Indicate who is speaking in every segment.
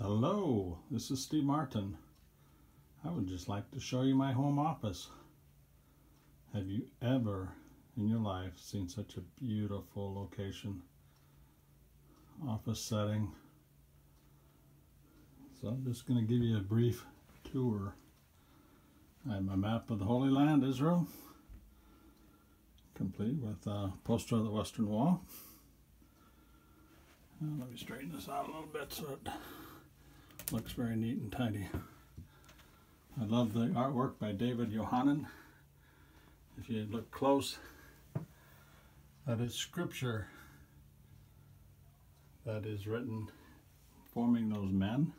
Speaker 1: Hello, this is Steve Martin. I would just like to show you my home office. Have you ever in your life seen such a beautiful location? Office setting. So I'm just going to give you a brief tour. I have my map of the Holy Land, Israel, complete with a poster of the Western Wall. Now let me straighten this out a little bit so it looks very neat and tidy. I love the artwork by David Yohanan. If you look close, that is scripture that is written forming those men.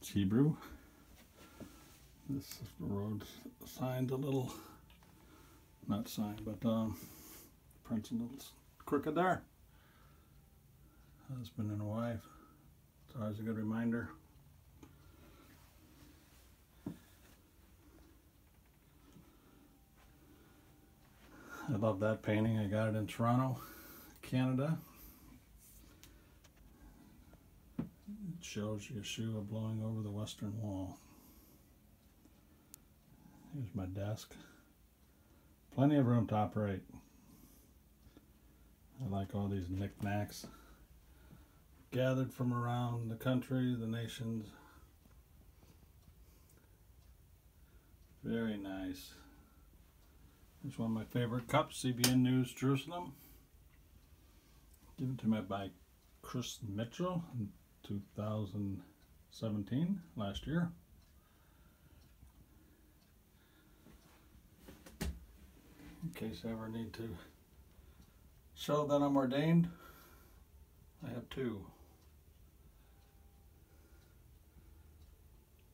Speaker 1: It's Hebrew. This road signed a little, not signed, but um, prints a little crooked there. Husband and wife. It's always a good reminder. I love that painting. I got it in Toronto, Canada. It shows Yeshua blowing over the western wall. Here's my desk. Plenty of room to operate. I like all these knickknacks gathered from around the country, the nations. Very nice. It's one of my favorite cups, CBN News Jerusalem. Given to me by Chris Mitchell in 2017, last year. In case I ever need to show that I'm ordained, I have two.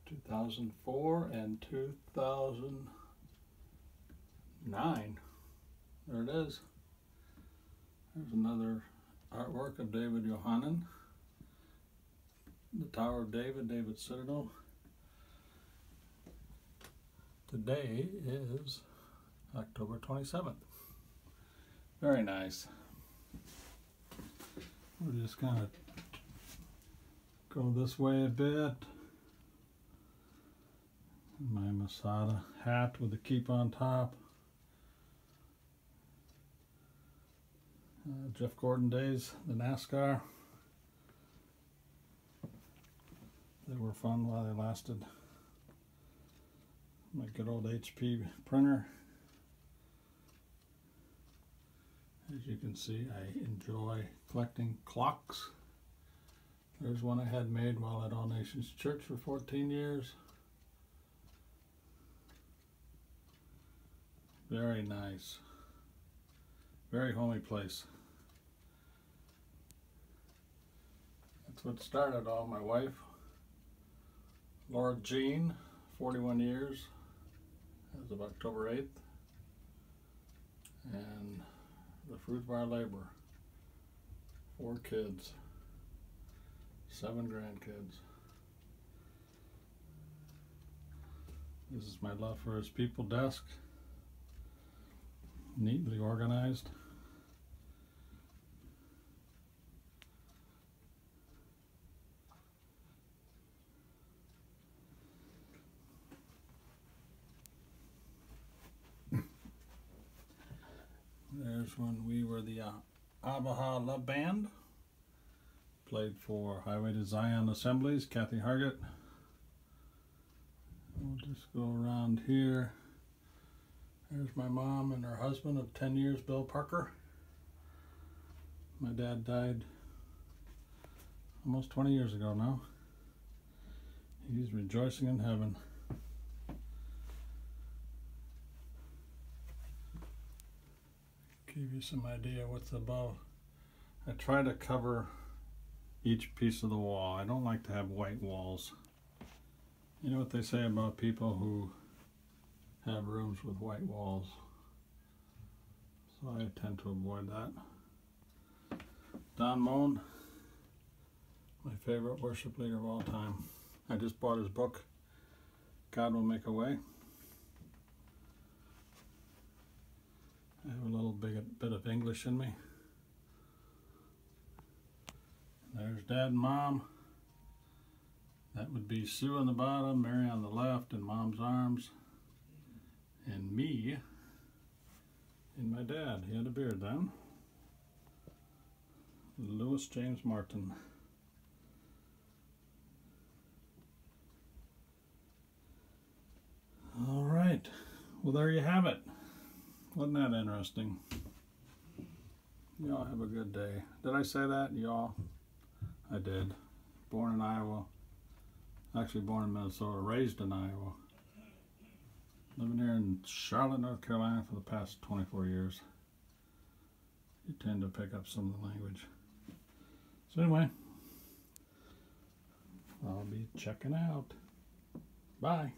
Speaker 1: 2004 and 2009. There it is. There's another artwork of David Yohanan. The Tower of David, David Citadel. Today is October 27th. Very nice. We'll just kind of go this way a bit my Masada hat with the keep on top. Uh, Jeff Gordon days, the NASCAR. They were fun while they lasted. My good old HP printer. As you can see, I enjoy collecting clocks. There's one I had made while at All Nations Church for 14 years. Very nice. Very homey place. That's what started all. My wife, Laura Jean, 41 years, as of October 8th. And the fruit of our labor. Four kids, seven grandkids. This is my love for his people desk neatly organized. There's when we were the uh, Ahava Love Band. Played for Highway to Zion Assemblies, Kathy Hargett. We'll just go around here. There's my mom and her husband of 10 years, Bill Parker. My dad died almost 20 years ago now. He's rejoicing in heaven. Give you some idea what's above. I try to cover each piece of the wall. I don't like to have white walls. You know what they say about people who have rooms with white walls. So I tend to avoid that. Don Moen, my favorite worship leader of all time. I just bought his book, God Will Make a Way. I have a little bit, bit of English in me. There's Dad and Mom. That would be Sue on the bottom, Mary on the left, in mom's arms, and me, and my dad. He had a beard then. Lewis James Martin. All right. Well, there you have it. Wasn't that interesting? Y'all have a good day. Did I say that, y'all? I did. Born in Iowa. Actually, born in Minnesota, raised in Iowa. Living here in Charlotte, North Carolina for the past 24 years. You tend to pick up some of the language. So, anyway, I'll be checking out. Bye.